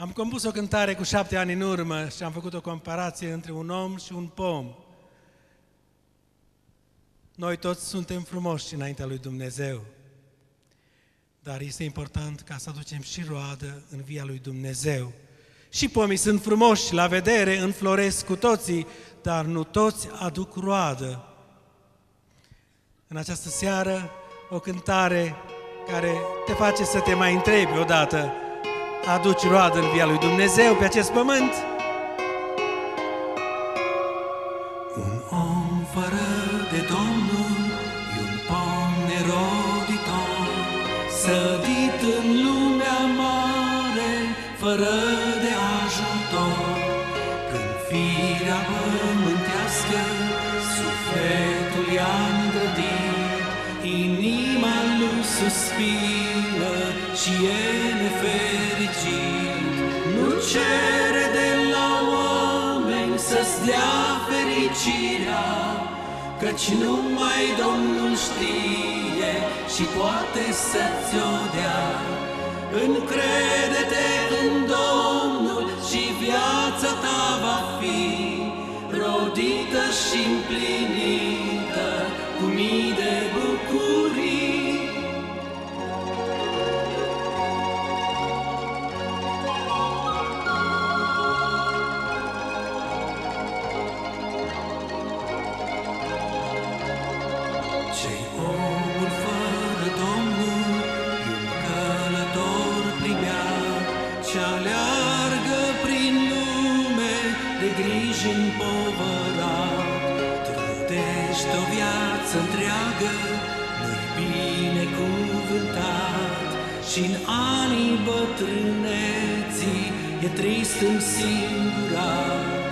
Am compus o cântare cu șapte ani în urmă și am făcut o comparație între un om și un pom. Noi toți suntem frumoși înaintea lui Dumnezeu, dar este important ca să aducem și roadă în via lui Dumnezeu. Și pomii sunt frumoși la vedere, înfloresc cu toții, dar nu toți aduc roadă. În această seară, o cântare care te face să te mai întrebi odată, aduci roadă în via lui Dumnezeu pe acest pământ? Un om fără de Domnul e un pom neroditor, sădit în lumea mare, fără de ajutor. Când firea pământească, sufletul i-a îngrădit, inima lui suspină și e să-ți dea fericirea, Căci numai Domnul știe și poate să-ți-o dea. Încrede-te în Domnul și viața ta va fi rodită și împlinită cu mii griji împovărat Trădește o viață întreagă, nu-i bine cuvântat și în anii bătrâneții e trist însingurat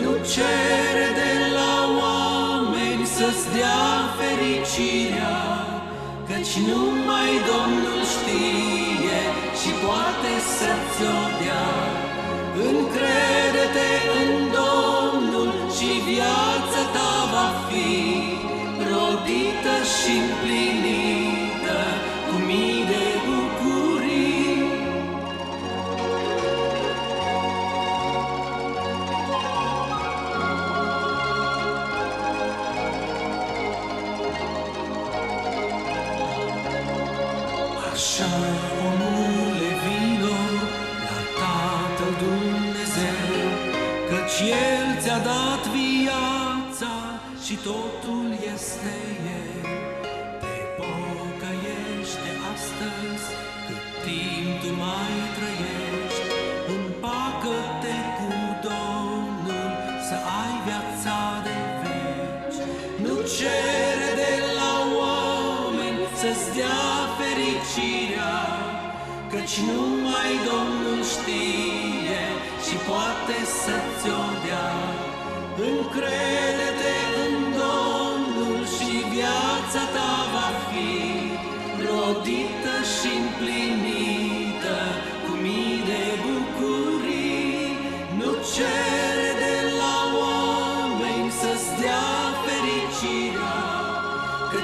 Nu cere de la oameni să-ți dea fericirea, Căci numai Domnul știe și poate să-ți-o dea. Încrede-te în Domnul și viața ta va fi rodită și împlinită cu mii de bucurii. Așa, omule, vino la Tatăl Dumnezeu, Căci El ți-a dat viața și totul este El. Te pocăiești de astăzi, cât timp tu mai trăiești, Împacă-te cu Domnul să ai viața de veci. Nu cere de la oameni să-ți dea fericirea, Căci numai Domnul știe și poate să-ți-o dea. Încrede-te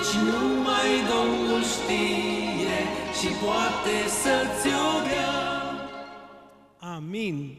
Căci numai Domnul știe și poate să-ți o dea. Amin.